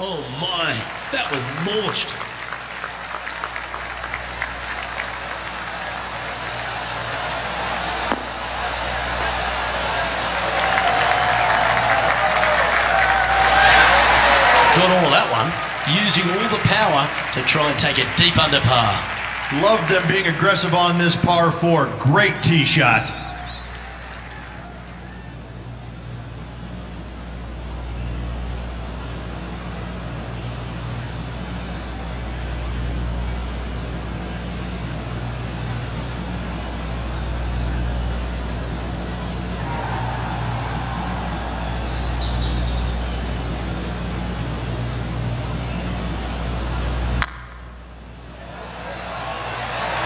Oh my, that was launched. Got all of that one, using all the power to try and take it deep under par. Love them being aggressive on this par four. Great tee shot.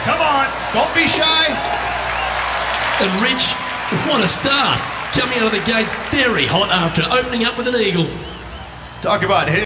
Come on, don't be shy. And Rich, what a start. Coming out of the gates very hot after opening up with an eagle. Talk about hitting.